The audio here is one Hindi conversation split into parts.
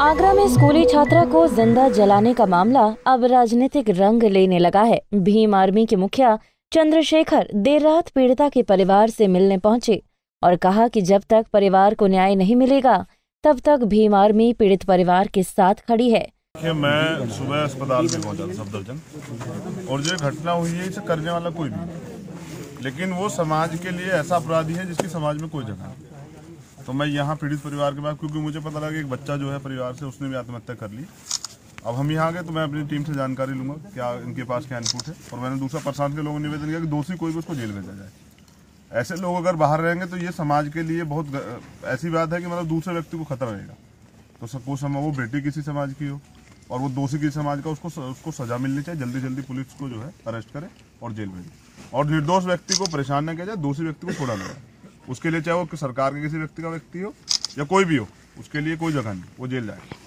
आगरा में स्कूली छात्रा को ज़िंदा जलाने का मामला अब राजनीतिक रंग लेने लगा है। भीम आर्मी के मुखिया चंद्रशेखर देर रात पीड़िता के परिवार से मिलने पहुँचे और कहा कि जब तक परिवार को न्याय नहीं मिलेगा, तब तक भीम आर्मी पीड़ित परिवार के साथ खड़ी है। मैं सुबह अस्पताल में पहुँचा था, सफदरजंग। और जो घटना हुई है, इसे करने वाला कोई भी। लेकिन वो समाज के लिए ऐसा अपराधी है जिसकी समाज में कोई जगह नहीं। तो मैं यहाँ पीड़ित परिवार के बाद क्योंकि मुझे पता लगा कि एक बच्चा जो है परिवार से, उसने भी आत्महत्या कर ली। अब हम यहाँ गए तो मैं अपनी टीम से जानकारी लूँगा क्या इनके पास क्या इनपुट है। और मैंने दूसरा प्रशासन के लोगों को निवेदन किया कि दोषी कोई भी उसको जेल भेजा जाए। ऐसे लोग अगर बाहर रहेंगे तो ये समाज के लिए बहुत ऐसी बात है कि मतलब दूसरे व्यक्ति को खतरा रहेगा। तो सपोज़ समय वो बेटी किसी समाज की हो, और वो दोषी किसी समाज का, उसको उसको सजा मिलनी चाहिए जल्दी जल्दी पुलिस को जो है, अरेस्ट करे और जेल भेजे। और निर्दोष व्यक्ति को परेशान न किया जाए, दोषी व्यक्ति को छोड़ा न जाए। उसके लिए चाहे वो सरकार के किसी व्यक्ति का व्यक्ति हो या कोई भी हो उसके लिए कोई जगह नहीं वो जेल जाए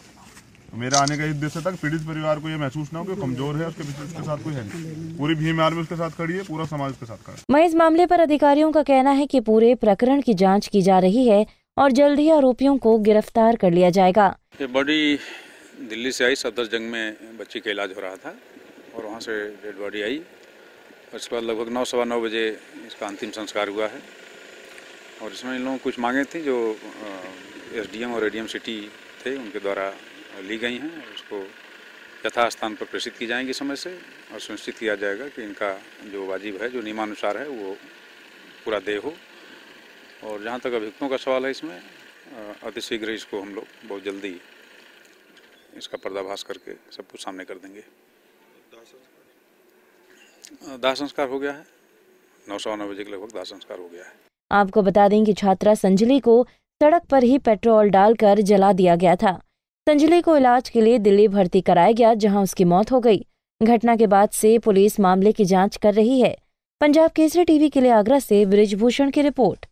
तो मेरा आने का उद्देश्य था कि पीड़ित परिवार को ये महसूस ना हो कि वो कमज़ोर है उसके पीछे उसके साथ कोई है नहीं। पूरी भीम आर्मी उसके साथ खड़ी है पूरा समाज उसके साथ खड़ा है। वहीं इस मामले पर अधिकारियों का कहना है कि पूरे प्रकरण की जाँच की जा रही है और जल्द ही आरोपियों को गिरफ़्तार कर लिया जाएगा। ये बॉडी दिल्ली से आई सफदरजंग में बच्ची का इलाज हो रहा था और वहाँ से डेड बॉडी आई। उसके बाद लगभग नौ सवा नौ बजे इसका अंतिम संस्कार हुआ है। और इसमें इन लोगों कुछ मांगे थी जो एसडीएम और एडीएम सिटी थे, उनके द्वारा ली गई हैं उसको यथास्थान पर प्रेषित की जाएँगी समय से। और सुनिश्चित किया जाएगा कि इनका जो वाजिब है, जो नियमानुसार है, वो पूरा दे हो। और जहाँ तक अभियुक्तों का सवाल है इसमें अतिशीघ्र इसको हम लोग बहुत जल्दी इसका पर्दाभास करके सब कुछ सामने कर देंगे। दाह संस्कार हो गया है। नौ सौ नौ बजे के लगभग दाह संस्कार हो गया है। आपको बता दें कि छात्रा संजली को सड़क पर ही पेट्रोल डालकर जला दिया गया था। संजली को इलाज के लिए दिल्ली भर्ती कराया गया, जहाँ उसकी मौत हो गई। घटना के बाद से पुलिस मामले की जाँच कर रही है। पंजाब केसरी टीवी के लिए आगरा से ब्रिजभूषण की रिपोर्ट।